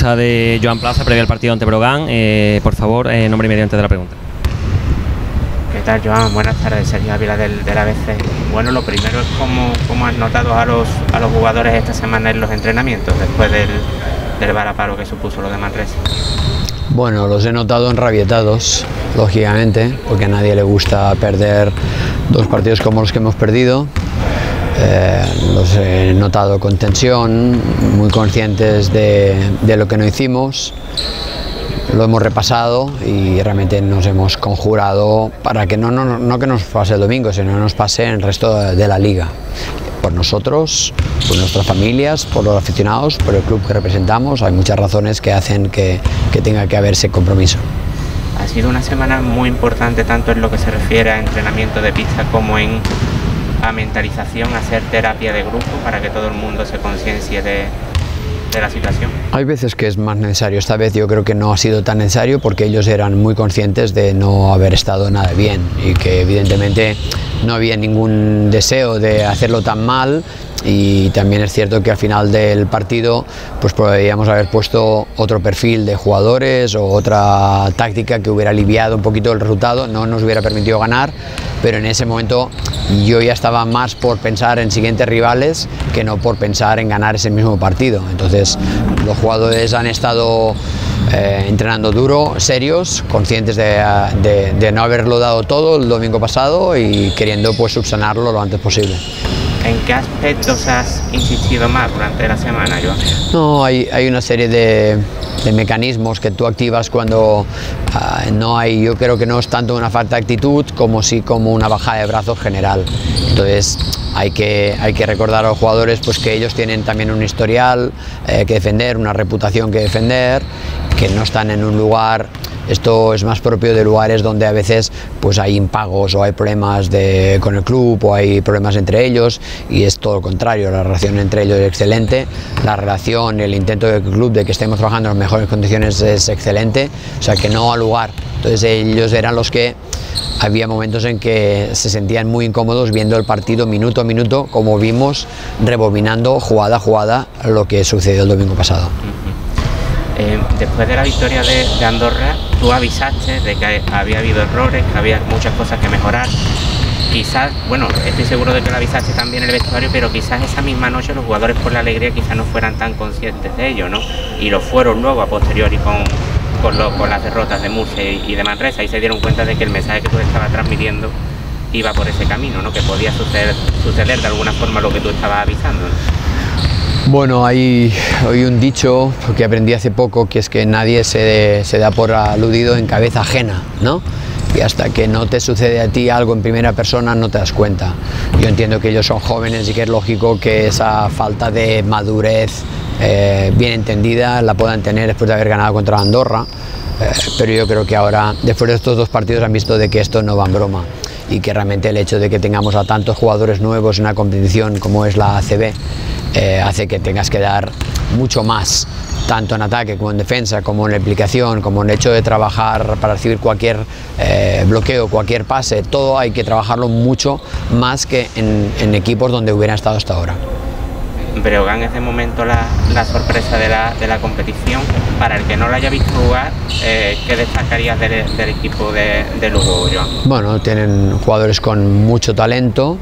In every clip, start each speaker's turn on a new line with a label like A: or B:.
A: de Joan Plaza previo al partido ante Brogan. Eh, por favor, eh, nombre y medio antes de la pregunta.
B: ¿Qué tal, Joan? Buenas tardes, Sergio Ávila del, del ABC. Bueno, lo primero es cómo, cómo has notado a los, a los jugadores esta semana en los entrenamientos después del, del varaparo que supuso lo de Manresa.
C: Bueno, los he notado enrabietados, lógicamente, porque a nadie le gusta perder dos partidos como los que hemos perdido. Eh, los he notado con tensión, muy conscientes de, de lo que no hicimos. Lo hemos repasado y realmente nos hemos conjurado para que no, no, no que nos pase el domingo, sino que nos pase el resto de, de la liga. Por nosotros, por nuestras familias, por los aficionados, por el club que representamos, hay muchas razones que hacen que, que tenga que haber ese compromiso.
B: Ha sido una semana muy importante tanto en lo que se refiere a entrenamiento de pista como en a mentalización, hacer terapia de grupo para que todo el mundo se conciencie de la situación.
C: Hay veces que es más necesario, esta vez yo creo que no ha sido tan necesario porque ellos eran muy conscientes de no haber estado nada bien y que evidentemente no había ningún deseo de hacerlo tan mal y también es cierto que al final del partido pues podríamos haber puesto otro perfil de jugadores o otra táctica que hubiera aliviado un poquito el resultado, no nos hubiera permitido ganar, pero en ese momento yo ya estaba más por pensar en siguientes rivales que no por pensar en ganar ese mismo partido. Entonces los jugadores han estado eh, entrenando duro, serios, conscientes de, de, de no haberlo dado todo el domingo pasado y queriendo pues subsanarlo lo antes posible.
B: ¿En qué aspectos has insistido más durante la semana, Joan?
C: No, hay, hay una serie de, de, mecanismos que tú activas cuando uh, no hay, yo creo que no es tanto una falta de actitud como sí como una bajada de brazos general. Entonces hay que, hay que recordar a los jugadores pues, que ellos tienen también un historial eh, que defender, una reputación que defender, que no están en un lugar esto es más propio de lugares donde a veces pues hay impagos o hay problemas de, con el club o hay problemas entre ellos y es todo lo contrario, la relación entre ellos es excelente, la relación, el intento del club de que estemos trabajando en las mejores condiciones es excelente, o sea que no al lugar. Entonces ellos eran los que había momentos en que se sentían muy incómodos viendo el partido minuto a minuto, como vimos, rebobinando jugada a jugada lo que sucedió el domingo pasado.
B: Eh, después de la victoria de, de, Andorra, tú avisaste de que había habido errores, que había muchas cosas que mejorar. Quizás, bueno, estoy seguro de que lo avisaste también en el vestuario, pero quizás esa misma noche los jugadores por la alegría quizás no fueran tan conscientes de ello, ¿no? Y lo fueron luego a posteriori con, con, las derrotas de Murcia y, de Manresa y se dieron cuenta de que el mensaje que tú estabas transmitiendo iba por ese camino, ¿no? Que podía suceder, suceder de alguna forma lo que tú estabas avisando, ¿no?
C: Bueno, hay, un dicho que aprendí hace poco que es que nadie se, da por aludido en cabeza ajena, ¿no? Y hasta que no te sucede a ti algo en primera persona no te das cuenta. Yo entiendo que ellos son jóvenes y que es lógico que esa falta de madurez eh, bien entendida la puedan tener después de haber ganado contra Andorra, eh, pero yo creo que ahora, después de estos dos partidos, han visto de que esto no va en broma y que realmente el hecho de que tengamos a tantos jugadores nuevos en una competición como es la ACB eh, hace que tengas que dar mucho más, tanto en ataque como en defensa, como en la aplicación, como en el hecho de trabajar para recibir cualquier eh, bloqueo, cualquier pase, todo hay que trabajarlo mucho más que en, en equipos donde hubieran estado hasta ahora.
B: Breogán es de momento la, la sorpresa de la, de la, competición. Para el que no lo haya visto jugar, eh, ¿qué destacarías del, del equipo de, de, Lugo, Joan?
C: Bueno, tienen jugadores con mucho talento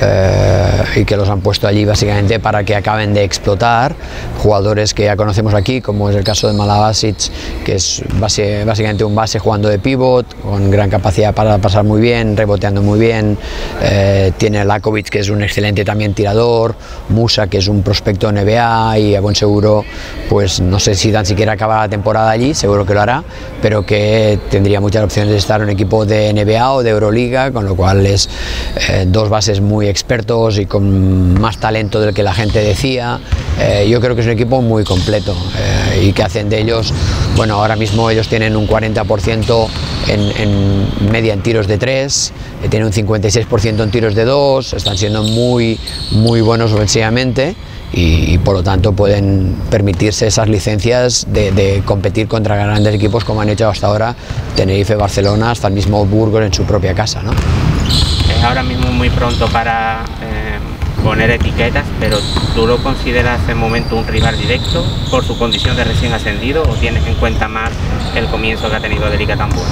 C: eh, y que los han puesto allí básicamente para que acaben de explotar. Jugadores que ya conocemos aquí, como es el caso de Malavasic, que es base, básicamente un base jugando de pivot, con gran capacidad para pasar muy bien, reboteando muy bien. Eh, tiene Lakovic, que es un excelente también tirador. Musa, que es un prospecto NBA y a buen seguro, pues no sé si tan siquiera acaba la temporada allí, seguro que lo hará, pero que tendría muchas opciones de estar en un equipo de NBA o de Euroliga, con lo cual es eh, dos bases muy expertos y con más talento del que la gente decía. Eh, yo creo que es un equipo muy completo eh, y que hacen de ellos, bueno, ahora mismo ellos tienen un 40% en, media en tiros de 3, eh, tienen un 56% en tiros de 2, están siendo muy, muy buenos ofensivamente. Y, y, por lo tanto pueden permitirse esas licencias de, de, competir contra grandes equipos como han hecho hasta ahora Tenerife, Barcelona, hasta el mismo Burgos en su propia casa. ¿no?
B: Ahora mismo muy pronto para eh, poner etiquetas, pero ¿tú lo consideras en momento un rival directo por su condición de recién ascendido o tienes en cuenta más el comienzo que ha tenido de Liga Tambor?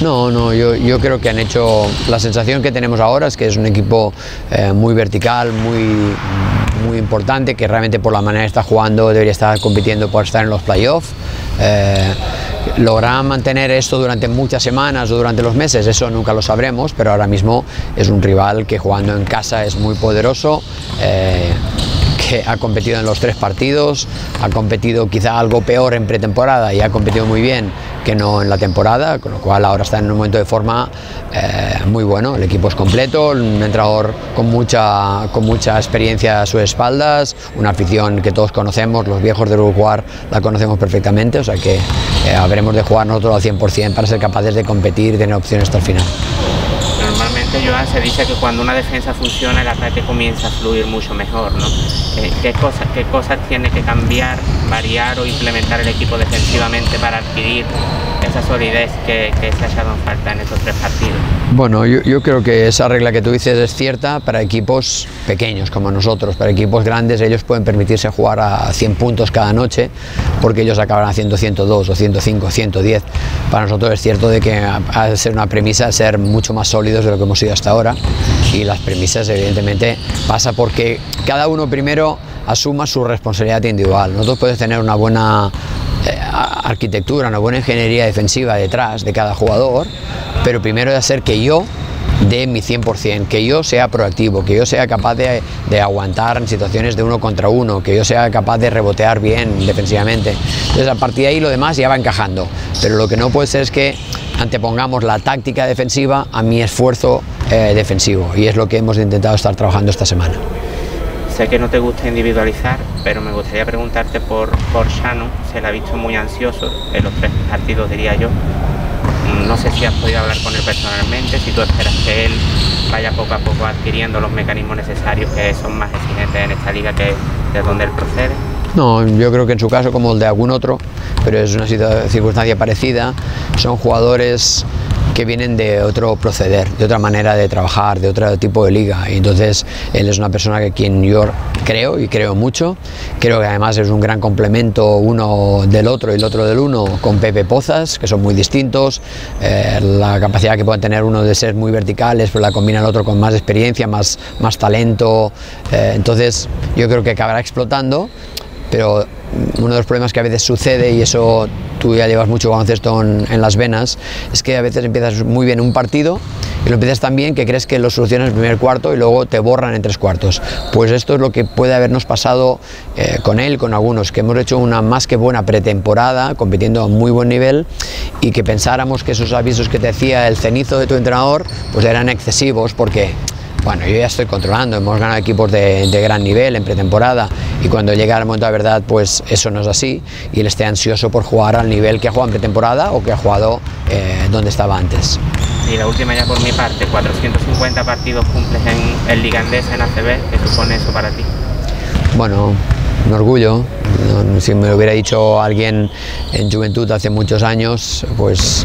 C: No, no, yo, yo, creo que han hecho, la sensación que tenemos ahora es que es un equipo eh, muy vertical, muy, muy importante, que realmente por la manera que está jugando debería estar compitiendo por estar en los playoffs. Eh, ¿Lograrán mantener esto durante muchas semanas o durante los meses? Eso nunca lo sabremos, pero ahora mismo es un rival que jugando en casa es muy poderoso. Eh, que ha competido en los tres partidos, ha competido quizá algo peor en pretemporada y ha competido muy bien que no en la temporada, con lo cual ahora está en un momento de forma eh, muy bueno. El equipo es completo, un entrenador con mucha, con mucha experiencia a sus espaldas, una afición que todos conocemos, los viejos del Uruguay la conocemos perfectamente, o sea que eh, habremos de jugar nosotros al 100% para ser capaces de competir y tener opciones hasta el final.
B: Normalmente, Joan, se dice que cuando una defensa funciona, el ataque comienza a fluir mucho mejor. Eh, ¿qué, cosas, ¿Qué cosas tiene que cambiar, variar o implementar el equipo defensivamente para adquirir esa solidez que, que se ha echado en falta en estos tres partidos?
C: Bueno, yo, yo, creo que esa regla que tú dices es cierta para equipos pequeños como nosotros. Para equipos grandes ellos pueden permitirse jugar a 100 puntos cada noche porque ellos acaban haciendo 102 o 105, 110. Para nosotros es cierto de que ha de ser una premisa ser mucho más sólidos de lo que hemos sido hasta ahora y las premisas evidentemente pasa porque cada uno primero asuma su responsabilidad individual. Nosotros puedes tener una buena eh, arquitectura, una buena ingeniería defensiva detrás de cada jugador, pero primero de hacer que yo dé mi 100%, que yo sea proactivo, que yo sea capaz de, de, aguantar en situaciones de uno contra uno, que yo sea capaz de rebotear bien defensivamente. Entonces a partir de ahí lo demás ya va encajando, pero lo que no puede ser es que antepongamos la táctica defensiva a mi esfuerzo eh, defensivo y es lo que hemos intentado estar trabajando esta semana.
B: Sé que no te gusta individualizar, pero me gustaría preguntarte por, por Shannon, se le ha visto muy ansioso en los tres partidos, diría yo. No sé si has podido hablar con él personalmente, si tú esperas que él vaya poco a poco adquiriendo los mecanismos necesarios que son más exigentes en esta liga que de donde él procede.
C: No, yo creo que en su caso, como el de algún otro, pero es una circunstancia parecida, son jugadores que vienen de otro proceder, de otra manera de trabajar, de otro tipo de liga. Y entonces él es una persona que quien yo creo y creo mucho. Creo que además es un gran complemento uno del otro y el otro del uno con Pepe Pozas, que son muy distintos. Eh, la capacidad que pueden tener uno de ser muy verticales, pues la combina el otro con más experiencia, más, más talento. Eh, entonces yo creo que acabará explotando pero uno de los problemas que a veces sucede, y eso tú ya llevas mucho baloncesto en, en, las venas, es que a veces empiezas muy bien un partido y lo empiezas tan bien que crees que lo solucionas en el primer cuarto y luego te borran en tres cuartos. Pues esto es lo que puede habernos pasado eh, con él, con algunos, que hemos hecho una más que buena pretemporada, compitiendo a muy buen nivel y que pensáramos que esos avisos que te hacía el cenizo de tu entrenador pues eran excesivos porque bueno, yo ya estoy controlando, hemos ganado equipos de, de, gran nivel en pretemporada y cuando llega el momento de la verdad, pues eso no es así y él esté ansioso por jugar al nivel que ha jugado en pretemporada o que ha jugado eh, donde estaba antes.
B: Y la última ya por mi parte, 450 partidos cumples en el Liga Andesa, en ACB, ¿qué supone eso para ti?
C: Bueno, un orgullo. Si me lo hubiera dicho alguien en juventud hace muchos años, pues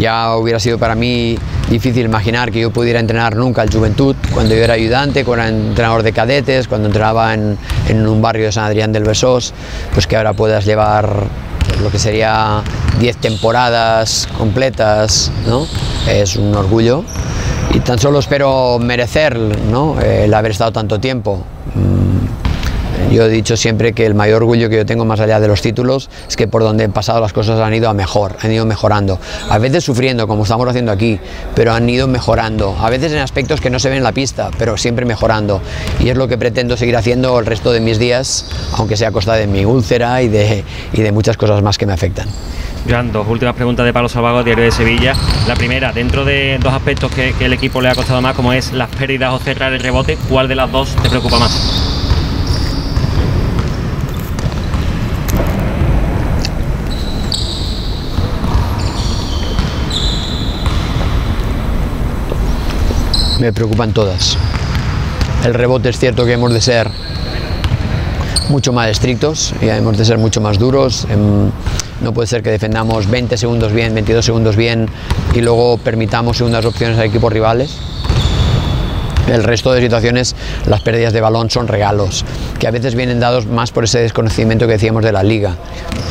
C: ya hubiera sido para mí difícil imaginar que yo pudiera entrenar nunca al juventud cuando yo era ayudante, cuando era entrenador de cadetes, cuando entrenaba en, en un barrio de San Adrián del Besós, pues que ahora puedas llevar lo que sería 10 temporadas completas, ¿no? Es un orgullo y tan solo espero merecer ¿no? el haber estado tanto tiempo. Yo he dicho siempre que el mayor orgullo que yo tengo más allá de los títulos es que por donde he pasado las cosas han ido a mejor, han ido mejorando. A veces sufriendo, como estamos haciendo aquí, pero han ido mejorando. A veces en aspectos que no se ven en la pista, pero siempre mejorando. Y es lo que pretendo seguir haciendo el resto de mis días, aunque sea a costa de mi úlcera y de, y de muchas cosas más que me afectan.
A: Joan, dos últimas preguntas de Palo Salvago, Diario de Sevilla. La primera, dentro de dos aspectos que el equipo le ha costado más, como es las pérdidas o cerrar el rebote, ¿cuál de las dos te preocupa más?
C: Me preocupan todas. El rebote es cierto que hemos de ser mucho más estrictos y hemos de ser mucho más duros. No puede ser que defendamos 20 segundos bien, 22 segundos bien y luego permitamos segundas opciones a equipos rivales. El resto de situaciones, las pérdidas de balón son regalos, que a veces vienen dados más por ese desconocimiento que decíamos de la liga.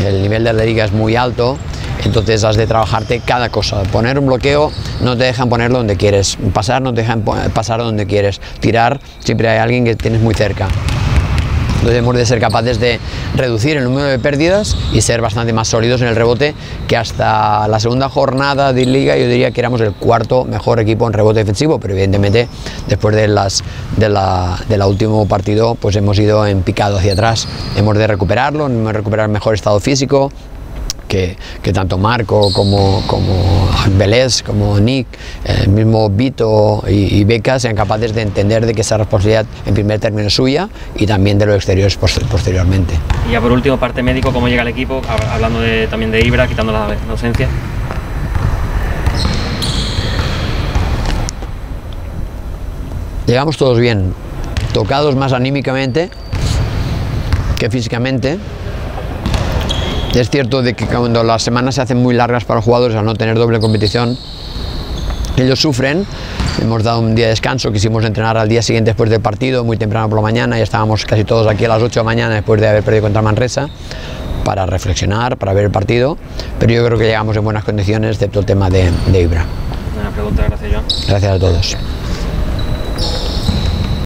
C: El nivel de la liga es muy alto, entonces has de trabajarte cada cosa. Poner un bloqueo no te dejan ponerlo donde quieres, pasar no te dejan pasar donde quieres, tirar siempre hay alguien que tienes muy cerca. Entonces hemos de ser capaces de reducir el número de pérdidas y ser bastante más sólidos en el rebote, que hasta la segunda jornada de liga yo diría que éramos el cuarto mejor equipo en rebote defensivo, pero evidentemente después de las de la, de último partido pues hemos ido en picado hacia atrás. Hemos de recuperarlo, hemos de recuperar mejor estado físico, que, tanto Marco como, como Belés, como Nick, el mismo Vito y, Beca sean capaces de entender de que esa responsabilidad en primer término es suya y también de los exteriores posteriormente.
A: Y ya por último, parte médico, ¿cómo llega el equipo? Hablando también de Ibra, quitando la, la ausencia.
C: Llegamos todos bien, tocados más anímicamente que físicamente, es cierto de que cuando las semanas se hacen muy largas para los jugadores al no tener doble competición, ellos sufren. Hemos dado un día de descanso, quisimos entrenar al día siguiente después del partido, muy temprano por la mañana, ya estábamos casi todos aquí a las 8 de la mañana después de haber perdido contra Manresa para reflexionar, para ver el partido, pero yo creo que llegamos en buenas condiciones, excepto el tema de, de Ibra.
A: Una pregunta, gracias Joan.
C: Gracias a todos.